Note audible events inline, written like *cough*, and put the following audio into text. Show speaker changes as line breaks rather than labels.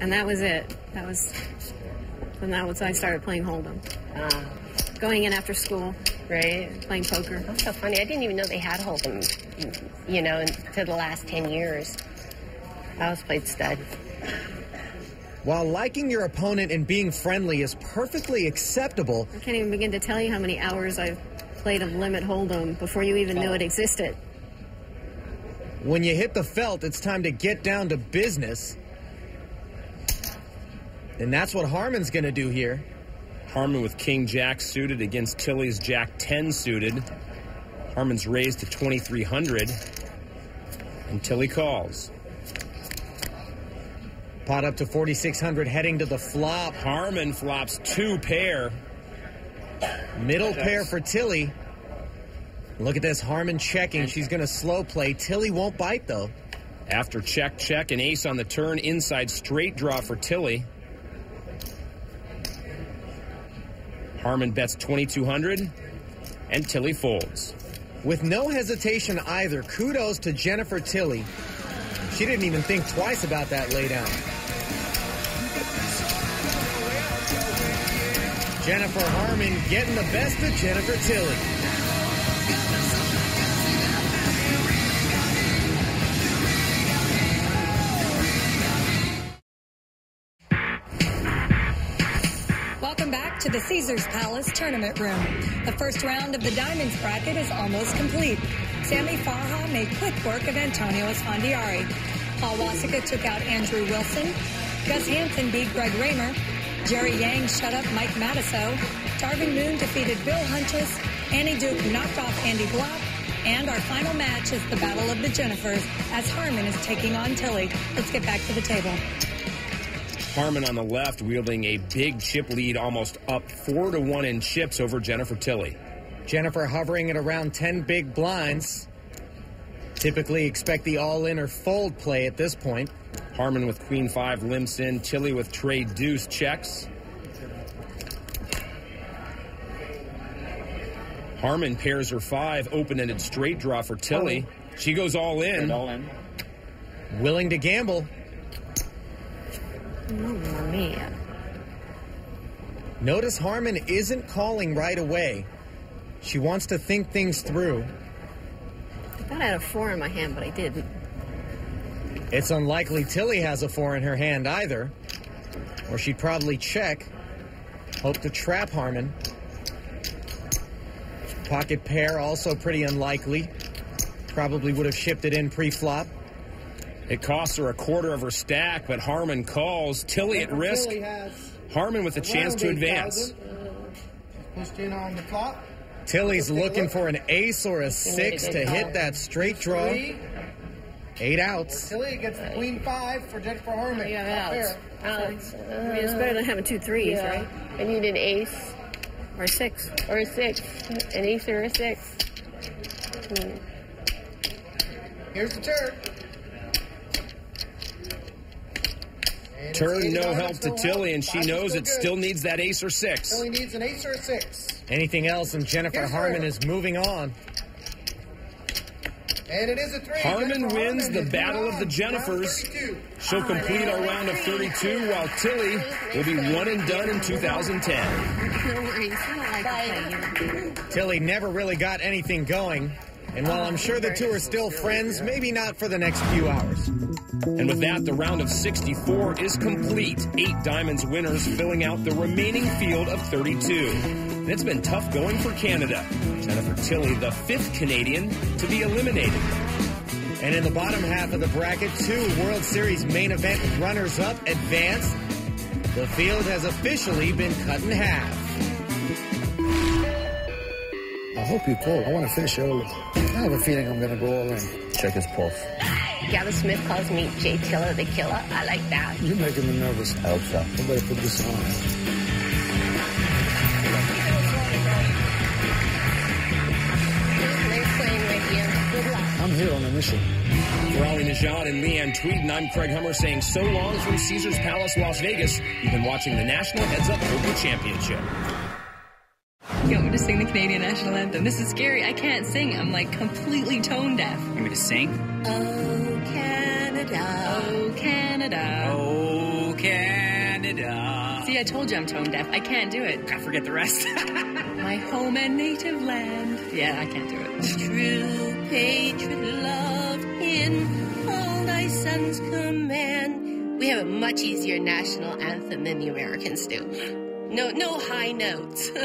and that was it. That was, and that was I started playing Hold'em.
Uh,
Going in after school,
right?
playing poker.
That's so funny. I didn't even know they had Hold'em, you know, to the last 10 years. I always played stud.
While liking your opponent and being friendly is perfectly acceptable,
I can't even begin to tell you how many hours I've played of Limit Hold'em before you even knew it existed.
when you hit the felt, it's time to get down to business. And that's what Harmon's going to do here.
Harmon with King Jack suited against Tilly's Jack 10 suited. Harmon's raised to 2300. And Tilly calls.
Pot up to 4,600 heading to the flop.
Harmon flops two pair.
Middle pair for Tilly. Look at this, Harmon checking. She's going to slow play. Tilly won't bite though.
After check, check, and ace on the turn, inside straight draw for Tilly. Harmon bets 2200 and Tilly folds.
With no hesitation either, kudos to Jennifer Tilly. She didn't even think twice about that laydown. Jennifer Harmon getting the best of Jennifer Tilly.
Welcome back to the Caesars Palace tournament room. The first round of the Diamonds bracket is almost complete. Sammy Farha made quick work of Antonio Esfandiari. Paul Wasicka took out Andrew Wilson. Gus Hansen beat Greg Raymer. Jerry Yang shut up Mike Matusow. Darvin Moon defeated Bill Hunches. Annie Duke knocked off Andy Bloch. And our final match is the Battle of the Jennifers as Harmon is taking on Tilly. Let's get back to the table.
Harmon on the left wielding a big chip lead, almost up four to one in chips over Jennifer Tilly.
Jennifer hovering at around 10 big blinds. Typically expect the all-in or fold play at this point.
Harmon with queen five limps in, Tilly with trey deuce checks. Harmon pairs her five, open-ended straight draw for Tilly. She goes all in.
All in.
Willing to gamble.
Mamma mia.
Notice Harmon isn't calling right away. She wants to think things through.
I thought I had a four in my hand, but I didn't.
It's unlikely Tilly has a four in her hand either. Or she'd probably check. Hope to trap Harmon. Pocket pair also pretty unlikely. Probably would have shipped it in pre-flop.
It costs her a quarter of her stack, but Harmon calls. Tilly at risk.
Tilly
Harmon with a chance to advance.
8,000, Pushed in on the top.
Tilly's looking for an ace or a six to hit that straight draw. Eight outs.
Tilly gets the queen five for Jennifer Harmon.
Yeah,
Top
outs.
pair.
Outs.
I mean, it's better than having two threes,
yeah.
right?
I need an ace
Or a six.
or a six. An ace or a six. Hmm.
Here's the turn. And
Turn no help to Tilly, and she knows it
good.
still needs that ace or six.
Tilly needs an ace or a six.
Anything else, and Jennifer
Here's
Harmon
her.
is moving on.
And it is a three.
Harmon
Jennifer
wins
Harmon
the Battle of the Jennifers. She'll complete our round of 32, while Tilly will be one and done in 2010. *laughs*
No worries. Like to play you.
Tilly never really got anything going. And while I'm sure the two are still friends, maybe not for the next few hours.
And with that, the round of 64 is complete. Eight Diamonds winners filling out the remaining field of 32. And it's been tough going for Canada. Jennifer Tilly, the fifth Canadian to be eliminated.
And in the bottom half of the bracket, two World Series main event runners up advance. The field has officially been cut in half.
Hope you call. I want to finish early. I have a feeling I'm going to go all in.
Check his pulse.
Gavin Smith calls me Jay Tiller the killer. I like that.
You're making me nervous.
I hope so.
Somebody put this on.
Nice playing with you. Good luck.
I'm here on a mission.
For Ali Nejad and Leanne Tweeden, I'm Craig Hummer saying so long from Caesars Palace, Las Vegas. You've been watching the National Heads Up Poker Championship.
You want me to sing the Canadian national anthem? This is scary. I can't sing. I'm like completely tone deaf.
You Want me to sing?
Oh, Canada. Oh, oh Canada.
Oh,
Canada.
See, I told you I'm tone deaf. I can't do it.
I forget the rest. *laughs*
My home and native land. Yeah, I can't do it.
True patriot love in all thy sons command. We have a much easier national anthem than the Americans do. No, no high notes. *laughs*